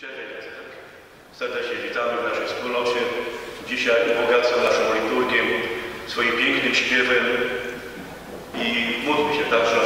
Cześć, Serdecznie witamy w naszej wspólnocie. Dzisiaj ubogacam naszą liturgię swoim pięknym śpiewem i módlmy się także